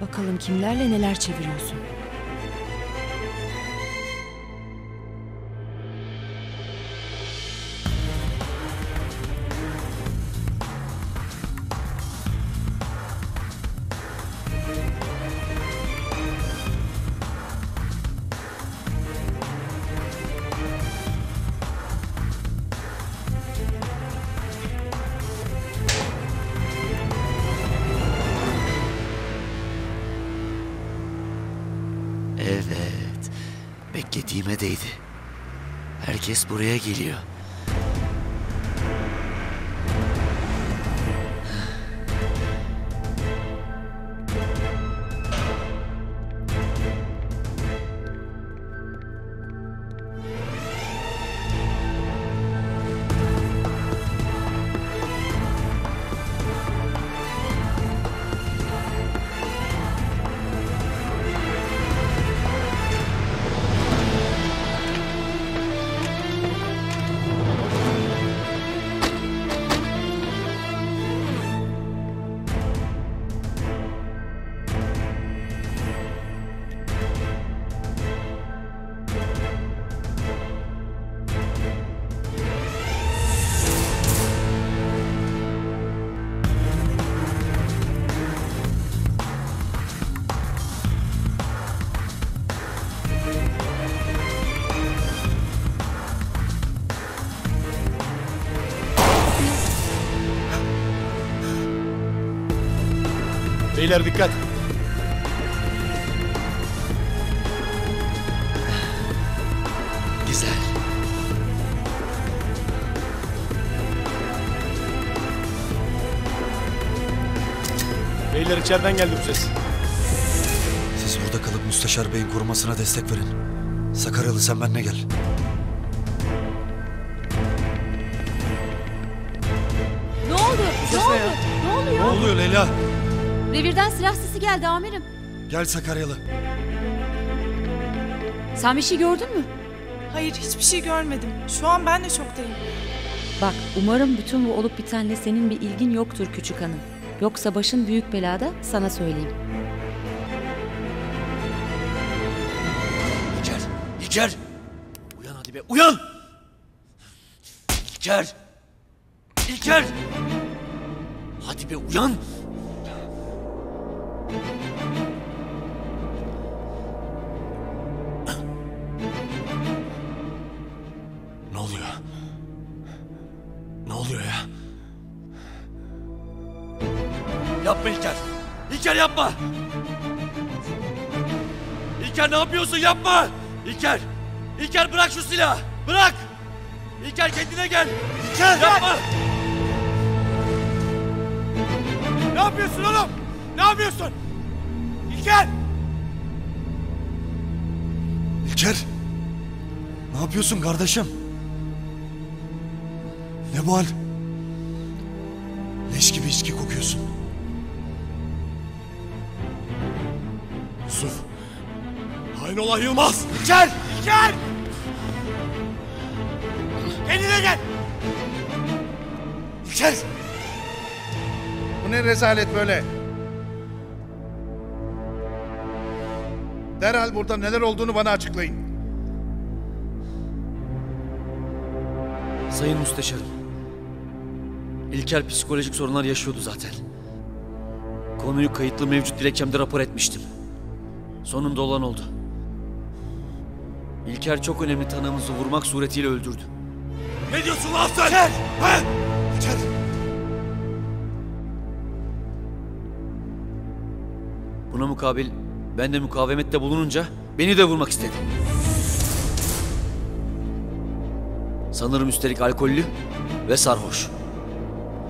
Bakalım kimlerle neler çeviriyorsun. Herkes buraya geliyor. Beyler dikkat. Güzel. Beyler içeriden geldi bu ses. Siz burada kalıp Müsteşar Bey'in korumasına destek verin. Sakaryalı sen benimle gel. Ne oldu? Ne oldu? Ne oluyor? Ne oluyor Leyla? Revirden silah sesi geldi amirim. Gel Sakaryalı. Sen bir şey gördün mü? Hayır hiçbir şey görmedim. Şu an ben de şoktayım. Bak umarım bütün bu olup bitenle senin bir ilgin yoktur küçük hanım. Yoksa başın büyük belada sana söyleyeyim. İlker! İlker! Uyan hadi be uyan! İlker! İlker! Hadi be uyan! Ne oluyor? Ne oluyor ya? Yapma İlker! İlker yapma! İlker ne yapıyorsun yapma! İlker! İlker bırak şu silahı! Bırak! İlker kendine gel! İlker yapma! Ne yapıyorsun oğlum? Ne yapıyorsun? İlker! İlker. Ne yapıyorsun kardeşim? Ne bu hal? Leş gibi içki kokuyorsun. Yusuf. Hain olan Yılmaz. İlker! İlker! Kendine gel! İlker! Bu ne rezalet böyle? Derhal burada neler olduğunu bana açıklayın. Sayın Müsteşarım. İlker psikolojik sorunlar yaşıyordu zaten. Konuyu kayıtlı mevcut dilekçemde rapor etmiştim. Sonunda olan oldu. İlker çok önemli tanığımızı vurmak suretiyle öldürdü. Ne diyorsun lan sen? İlker! Ha? İlker. Buna mukabil ben de mukavemette bulununca beni de vurmak istedi. Sanırım üstelik alkollü ve sarhoş.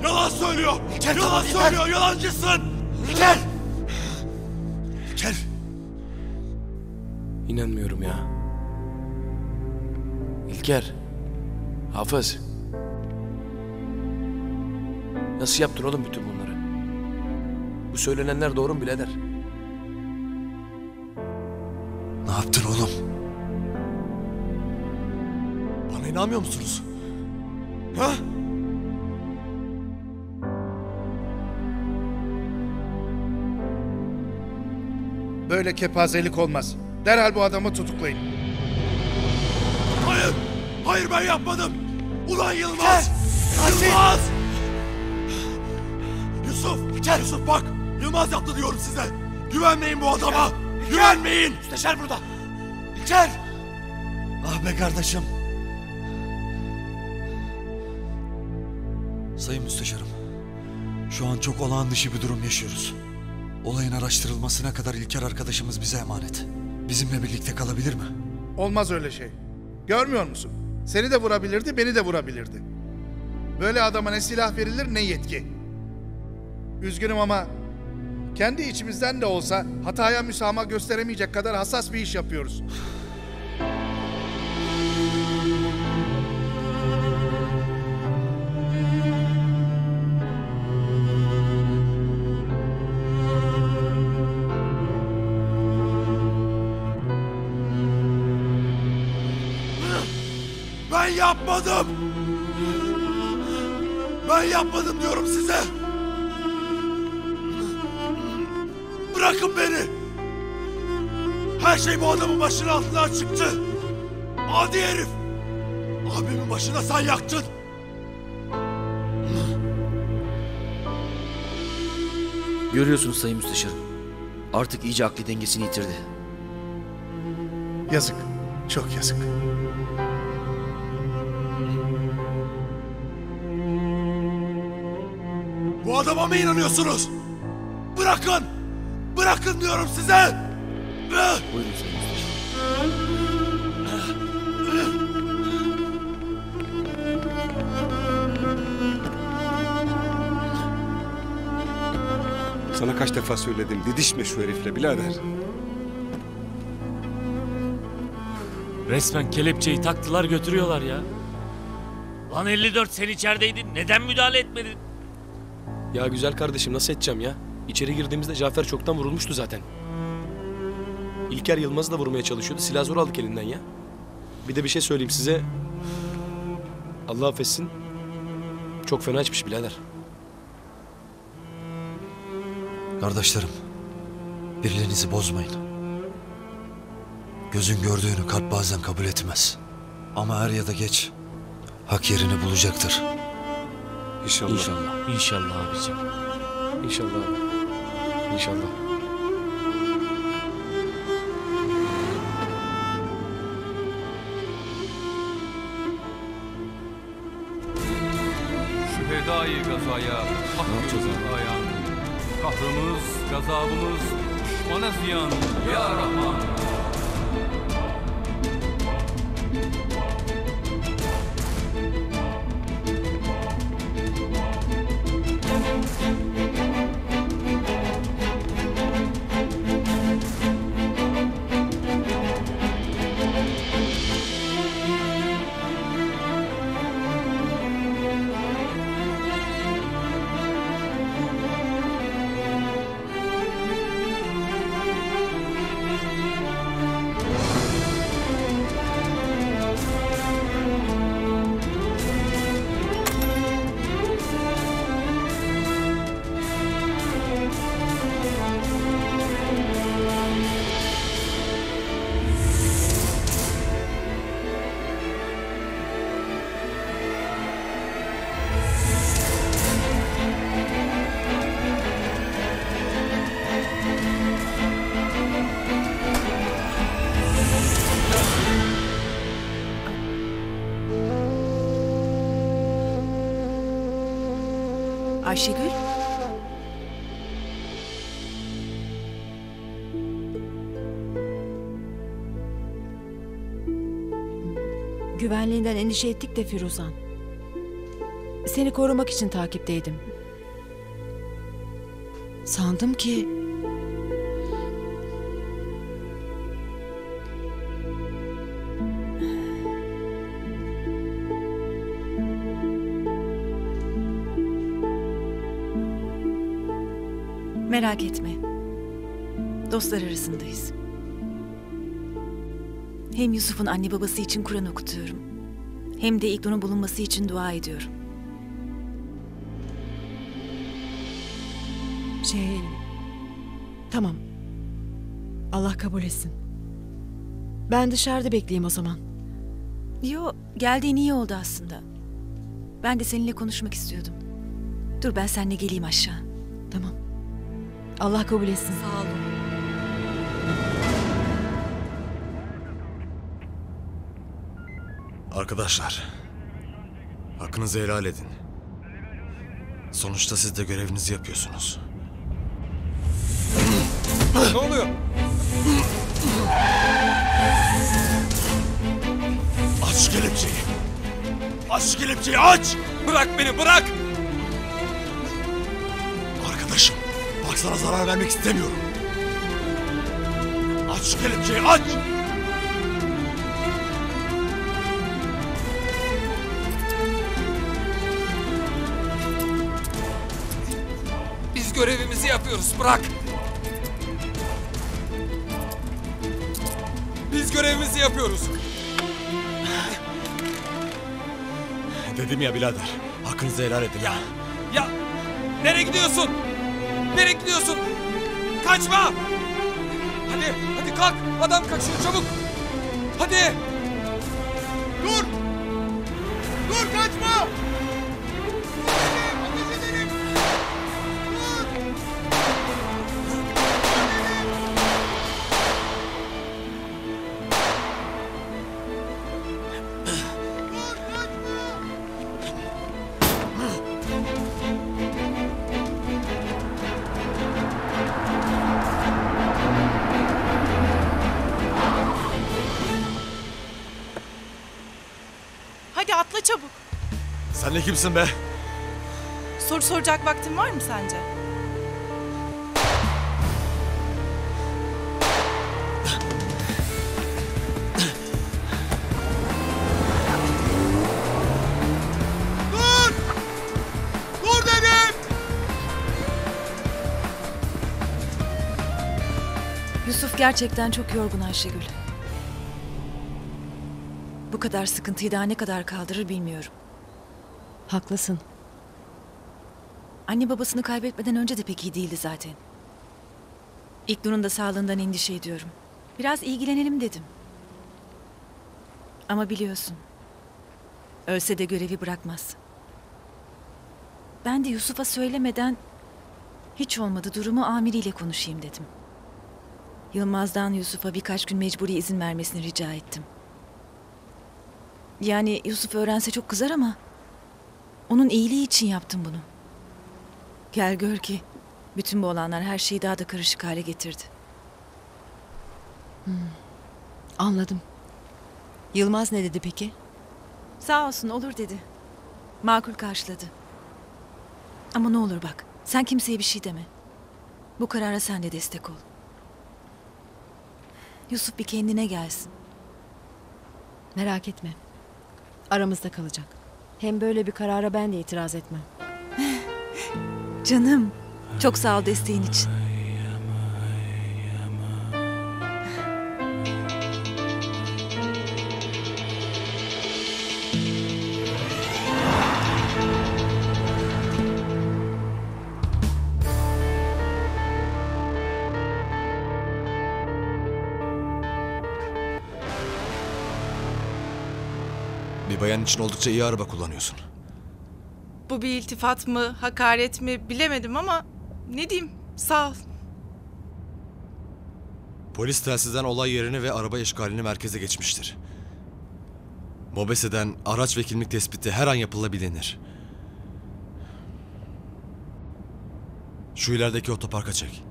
Yalan söylüyor! İlker, yalan tamam, İlker. söylüyor, yalancısın! İlker! İlker! İnanmıyorum ya. İlker. Hafız. Nasıl yaptın oğlum bütün bunları? Bu söylenenler doğru mu birader? Ne yaptın oğlum? Bana inanmıyor musunuz? Ha? Böyle kepazelik olmaz. Derhal bu adamı tutuklayın. Hayır. Hayır ben yapmadım. Ulan Yılmaz. Yılmaz. Yusuf. Yusuf bak. Yılmaz yaptı diyorum size. Güvenmeyin bu adama. Güvenmeyin. Müsteşar burada. İlker. Ah be kardeşim. Sayın Müsteşarım. Şu an çok olağan dışı bir durum yaşıyoruz. Olayın araştırılmasına kadar İlker arkadaşımız bize emanet. Bizimle birlikte kalabilir mi? Olmaz öyle şey. Görmüyor musun? Seni de vurabilirdi, beni de vurabilirdi. Böyle adama ne silah verilir ne yetki. Üzgünüm ama kendi içimizden de olsa hataya müsamaha gösteremeyecek kadar hassas bir iş yapıyoruz. Ben yapmadım. Ben yapmadım diyorum size. Bırakın beni. Her şey bu adamın başının altından çıktı. Adi herif. Abimin başına sen yaktın. Görüyorsunuz Sayın Müsteşarım. Artık iyice akli dengesini yitirdi. Yazık. Çok yazık. Bu adama mı inanıyorsunuz? Bırakın. Bırakın diyorum size. Buyurun Sayın. Sana kaç defa söyledim didişme şu herifle birader. Resmen kelepçeyi taktılar götürüyorlar ya. Lan 54 sen içerideydin. Neden müdahale etmedin? Ya güzel kardeşim nasıl edeceğim ya? İçeri girdiğimizde Cafer çoktan vurulmuştu zaten. İlker Yılmaz'ı da vurmaya çalışıyordu. Silah zor aldık elinden ya. Bir de bir şey söyleyeyim size. Allah affetsin. Çok fena içmiş birader. Kardeşlerim, birliğinizi bozmayın. Gözün gördüğünü kalp bazen kabul etmez. Ama er ya da geç hak yerini bulacaktır. İnşallah. İnşallah. İnşallah abicim. İnşallah abi. İnşallah. Şühedai gazaya mahkumuz ayan. Kahrımız, gazabımız düşmana ziyan. Ya Rahman. Ayşegül? Güvenliğinden endişe ettik de Firuzan. Seni korumak için takipteydim. Sandım ki... Merak etme. Dostlar arasındayız. Hem Yusuf'un anne babası için Kur'an okutuyorum. Hem de İlknur'un bulunması için dua ediyorum. Şey... Tamam. Allah kabul etsin. Ben dışarıda bekleyeyim o zaman. Yo, geldiğin iyi oldu aslında. Ben de seninle konuşmak istiyordum. Dur ben seninle geleyim aşağı. Tamam. Allah kabul etsin. Sağ olun. Arkadaşlar, hakkınızı helal edin. Sonuçta siz de görevinizi yapıyorsunuz. Ne oluyor? Aç kelepçeyi! Aç kelepçeyi aç! Bırak beni bırak! Sana zarar vermek istemiyorum. Aç kelepçeyi aç! Biz görevimizi yapıyoruz bırak! Biz görevimizi yapıyoruz. Dedim ya birader, hakkınızı helal edin. Ya, ya nereye gidiyorsun? Nereye? Kaçma! Hadi, hadi kalk. Adam kaçıyor çabuk. Hadi. Kimsin be? Soru soracak vaktin var mı sence? Dur! Dur dedim! Yusuf gerçekten çok yorgun Ayşegül. Bu kadar sıkıntıyı daha ne kadar kaldırır bilmiyorum. Haklısın. Anne babasını kaybetmeden önce de pek iyi değildi zaten. İlknur'un da sağlığından endişe ediyorum. Biraz ilgilenelim dedim. Ama biliyorsun. Ölse de görevi bırakmaz. Ben de Yusuf'a söylemeden hiç olmadı durumu amiriyle konuşayım dedim. Yılmaz'dan Yusuf'a birkaç gün mecburi izin vermesini rica ettim. Yani Yusuf öğrense çok kızar ama onun iyiliği için yaptım bunu. Gel gör ki bütün bu olanlar her şeyi daha da karışık hale getirdi. Anladım. Yılmaz ne dedi peki? Sağ olsun olur dedi. Makul karşıladı. Ama ne olur bak sen kimseye bir şey deme. Bu karara sen de destek ol. Yusuf bir kendine gelsin. Merak etme. Aramızda kalacak. Hem böyle bir karara ben de itiraz etmem. Canım çok sağ ol desteğin için. Bayan için oldukça iyi araba kullanıyorsun. Bu bir iltifat mı, hakaret mi bilemedim ama ne diyeyim sağ ol. Polis telsizden olay yerini ve araba eşkalini merkeze geçmiştir. Mobese'den araç ve kimlik tespiti her an yapılabilir. Şu ilerideki otoparka çek.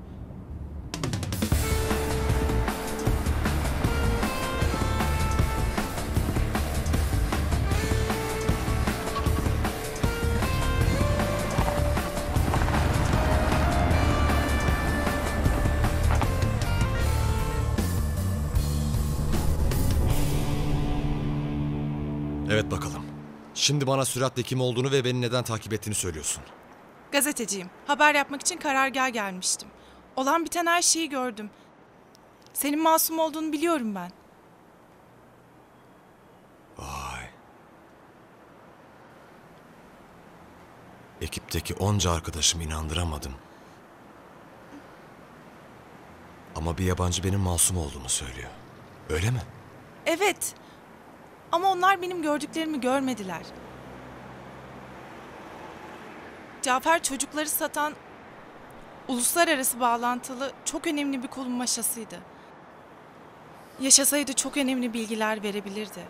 Evet bakalım. Şimdi bana süratle kim olduğunu ve beni neden takip ettiğini söylüyorsun. Gazeteciyim. Haber yapmak için karargaha gelmiştim. Olan biten her şeyi gördüm. Senin masum olduğunu biliyorum ben. Vay. Ekipteki onca arkadaşımı inandıramadım. Ama bir yabancı benim masum olduğumu söylüyor. Öyle mi? Evet. Ama onlar benim gördüklerimi görmediler. Cafer çocukları satan uluslararası bağlantılı çok önemli bir kolun maşasıydı. Yaşasaydı çok önemli bilgiler verebilirdi.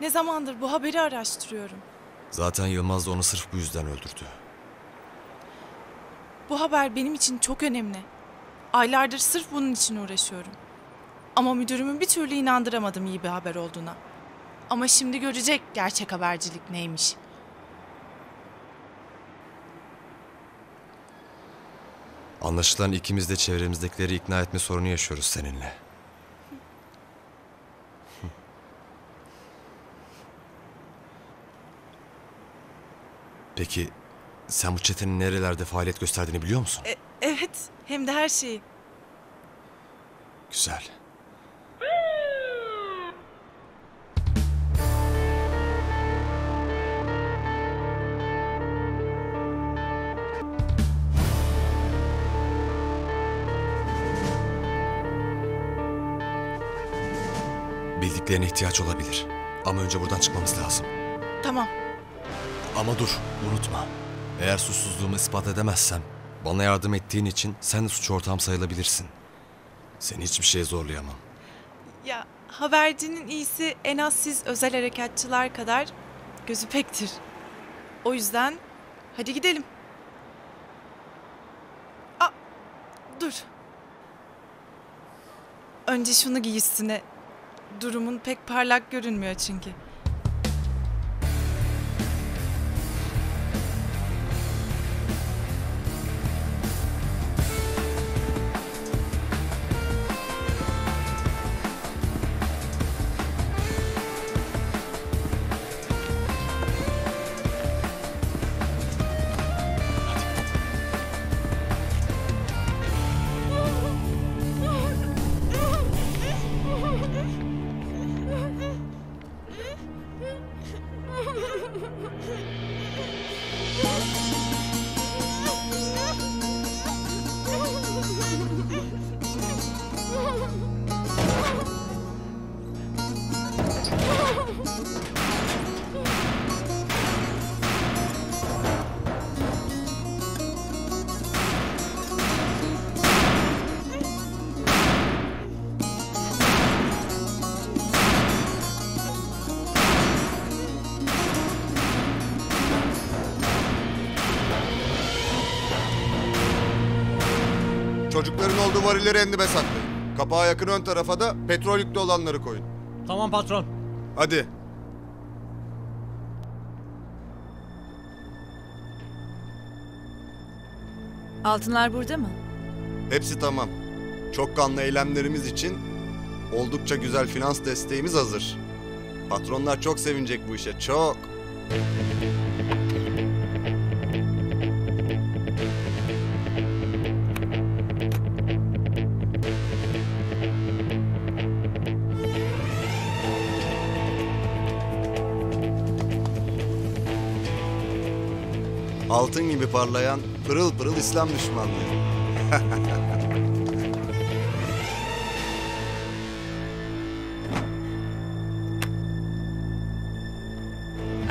Ne zamandır bu haberi araştırıyorum. Zaten Yılmaz da onu sırf bu yüzden öldürdü. Bu haber benim için çok önemli. Aylardır sırf bunun için uğraşıyorum. Ama müdürümü bir türlü inandıramadım iyi bir haber olduğuna. Ama şimdi görecek gerçek habercilik neymiş. Anlaşılan ikimiz de çevremizdekileri ikna etme sorunu yaşıyoruz seninle. Peki sen bu çetenin nerelerde faaliyet gösterdiğini biliyor musun? E- evet, hem de her şeyi. Güzel. Bildiklerine ihtiyaç olabilir. Ama önce buradan çıkmamız lazım. Tamam. Ama dur, unutma. Eğer suçsuzluğumu ispat edemezsem, bana yardım ettiğin için sen de suç ortağım sayılabilirsin. Seni hiçbir şeye zorlayamam. Ya habercinin iyisi en az siz özel harekatçılar kadar gözü pektir. O yüzden hadi gidelim. Aa, dur. Önce şunu giy üstüne. Durumun pek parlak görünmüyor çünkü. Çocukların olduğu varilleri endime saklayın. Kapağa yakın ön tarafa da petrol yüklü olanları koyun. Tamam patron. Hadi. Altınlar burada mı? Hepsi tamam. Çok kanlı eylemlerimiz için oldukça güzel finans desteğimiz hazır. Patronlar çok sevinecek bu işe, çok. Gibi parlayan pırıl pırıl İslam düşmanlığı.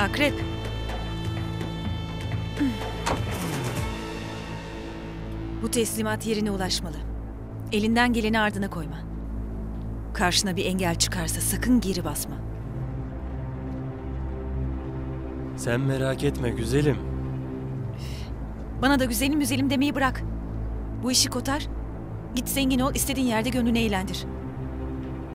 Akrep. Bu teslimat yerine ulaşmalı. Elinden geleni ardına koyma. Karşına bir engel çıkarsa sakın geri basma. Sen merak etme güzelim. Bana da güzelim güzelim demeyi bırak. Bu işi kotar. Git zengin ol, istediğin yerde gönlünü eğlendir.